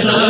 في